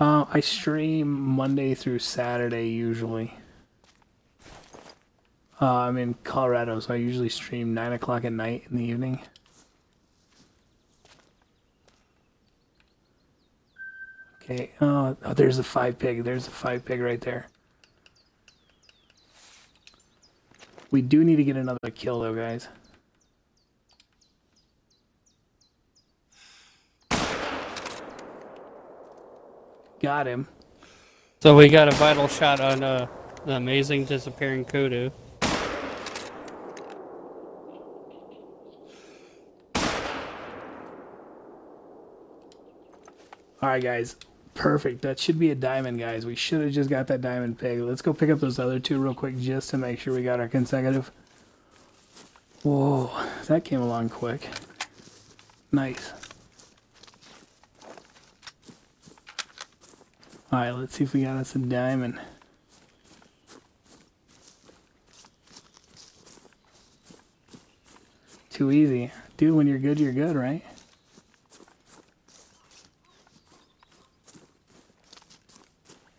Uh, I stream Monday through Saturday usually. Uh, I'm in Colorado, so I usually stream 9 o'clock at night in the evening. Okay, oh, oh there's a 5 pig. There's a 5 pig right there. We do need to get another kill though, guys. Got him. So we got a vital shot on uh, the amazing disappearing kudu. Alright guys, perfect. That should be a diamond, guys. We should have just got that diamond pig. Let's go pick up those other two real quick just to make sure we got our consecutive. Whoa, that came along quick. Nice. Alright, let's see if we got us a diamond. Too easy. Dude, when you're good, you're good, right?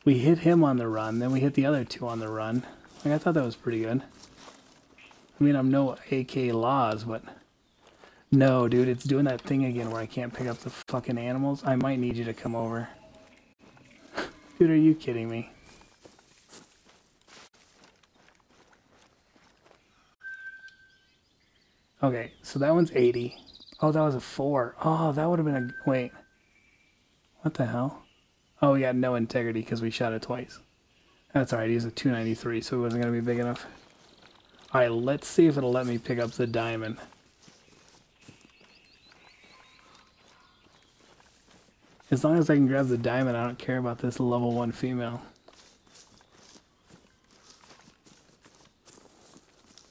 We hit him on the run, then we hit the other two on the run. Like, I thought that was pretty good. I mean, I'm no AK laws, but... No, dude, it's doing that thing again where I can't pick up the fucking animals. I might need you to come over. Dude, are you kidding me? Okay, so that one's 80. Oh, that was a 4. Oh, that would have been a... Wait. What the hell? Oh, we got no integrity because we shot it twice. That's alright, he's a 293, so it wasn't going to be big enough. Alright, let's see if it'll let me pick up the diamond. As long as I can grab the diamond, I don't care about this level 1 female.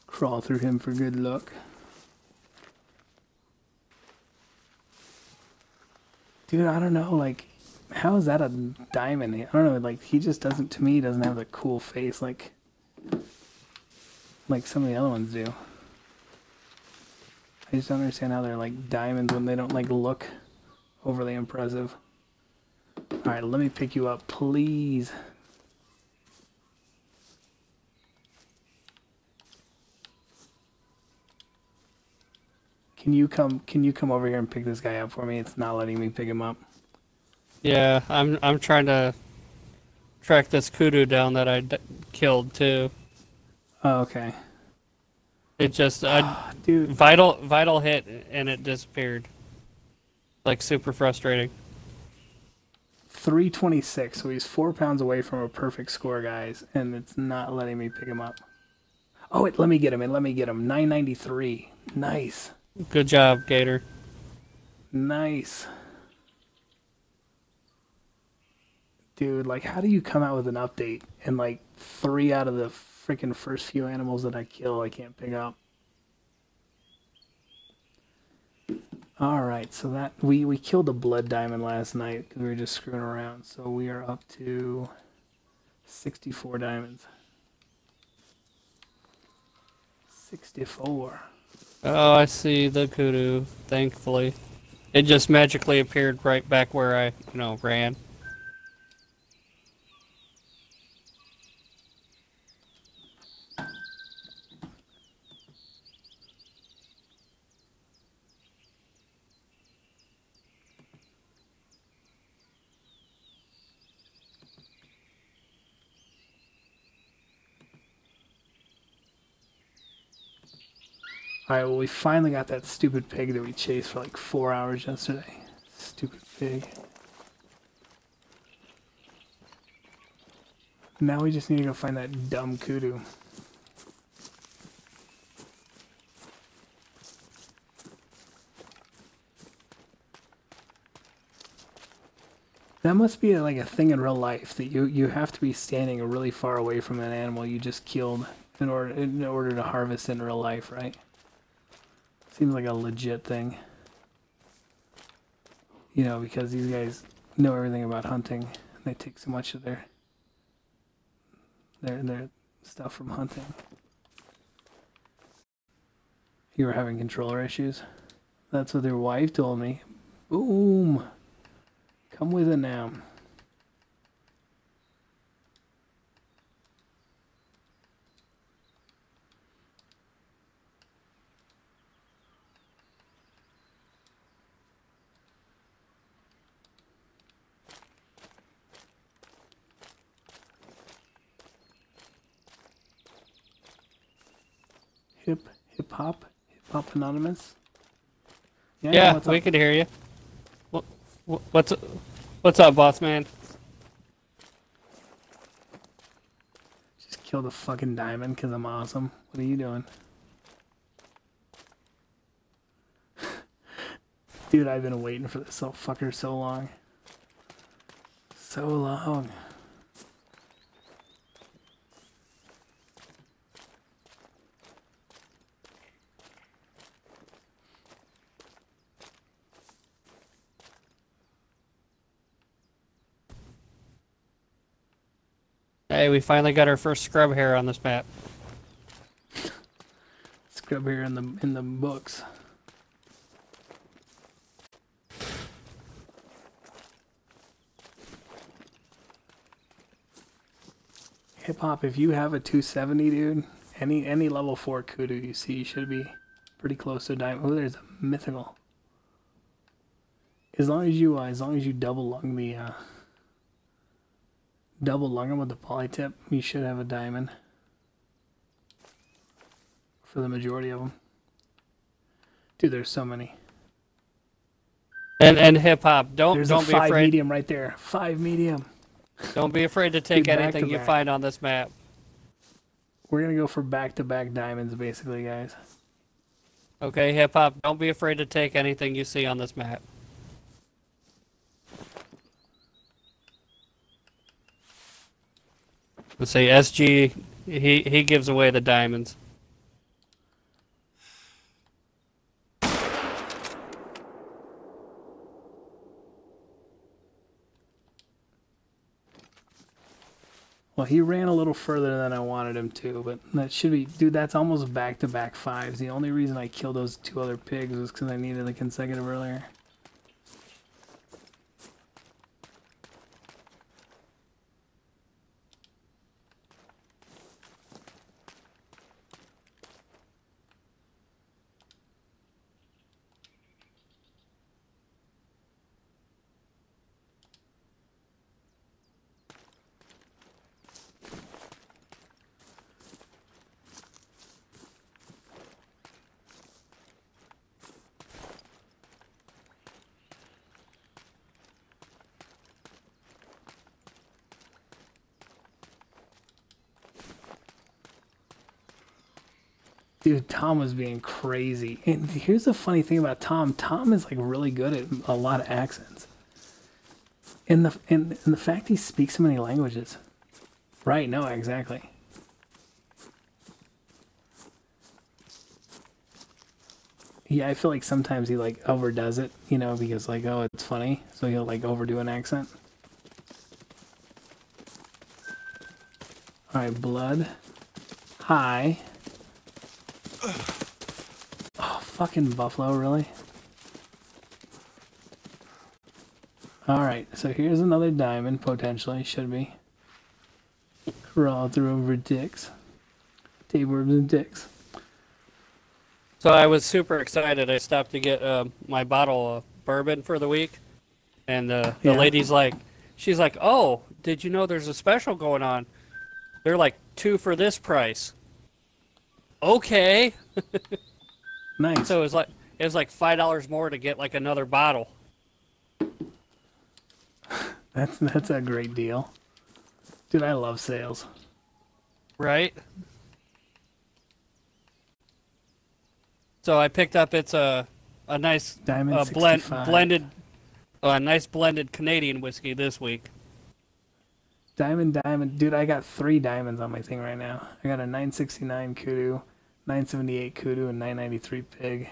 Crawl through him for good luck. Dude, I don't know, like, how is that a diamond? I don't know, like, he just doesn't, to me, doesn't have the cool face like, like some of the other ones do. I just don't understand how they're, like, diamonds when they don't, like, look overly impressive. Alright, let me pick you up, please. Can you come can you come over here and pick this guy up for me? It's not letting me pick him up. Yeah, I'm I'm trying to track this kudu down that I killed too. Oh, okay. It just I ah, dude vital vital hit and it disappeared. Like super frustrating. 326, so he's four pounds away from a perfect score, guys, and it's not letting me pick him up. Oh, wait, let me get him and Let me get him. 993. Nice. Good job, Gator. Nice. Dude, like, how do you come out with an update and, like, three out of the freaking first few animals that I kill I can't pick up? All right, so that we we killed a blood diamond last night because we were just screwing around. So we are up to 64 diamonds. 64. Oh, I see the kudu. Thankfully, it just magically appeared right back where I, you know, ran. Alright, well we finally got that stupid pig that we chased for like four hours yesterday. Stupid pig. Now we just need to go find that dumb kudu. That must be like a thing in real life that you you have to be standing really far away from an animal you just killed in order in order to harvest in real life, right? Seems like a legit thing. You know, because these guys know everything about hunting. And they take so much of their their their stuff from hunting. You were having controller issues? That's what their wife told me. Boom! Come with it now. Hip hip hop hip hop anonymous. Yeah, we up? could hear you. What, what's what's up, boss man? Just killed a fucking diamond because I'm awesome. What are you doing? Dude, I've been waiting for this so fucker so long. So long. Hey, we finally got our first scrub hare on this map. Scrub hare in the in the books. Hip hop, if you have a 270, dude, any any level four kudu you see you should be pretty close to diamond. Oh, there's a mythical. As long as you uh, as long as you double lung the uh, double lung them with the poly tip, you should have a diamond for the majority of them. Dude, there's so many. And and hip hop, don't there's don't be five afraid. medium right there. Five medium. Don't be afraid to take Dude, anything to you find on this map. We're gonna go for back to back diamonds, basically, guys. Okay, hip hop, don't be afraid to take anything you see on this map. Let's say SG, he, he gives away the diamonds. Well, he ran a little further than I wanted him to, but that should be... Dude, that's almost back-to-back -back fives. The only reason I killed those two other pigs was because I needed the consecutive earlier. Dude, Tom was being crazy. And here's the funny thing about Tom. Tom is like really good at a lot of accents. And the and, and the fact he speaks so many languages. Right, no, exactly. Yeah, I feel like sometimes he like overdoes it, you know, because like, oh, it's funny. So he'll like overdo an accent. Alright, blood. Hi. Oh, fucking buffalo, really? Alright, so here's another diamond, potentially, should be. Crawl through over dicks. Tapeworms and dicks. So I was super excited. I stopped to get uh, my bottle of bourbon for the week. And uh, the yeah. lady's like, she's like, oh, did you know there's a special going on? They're like two for this price okay. nice. So it was like it was like five dollars more to get like another bottle. That's that's a great deal, dude. I love sales. Right. So I picked up it's a a nice Diamond uh, blend blended a nice blended Canadian whiskey this week. Diamond, diamond, dude. I got three diamonds on my thing right now. I got a 969 kudu, 978 kudu, and 993 pig.